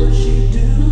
What does she do?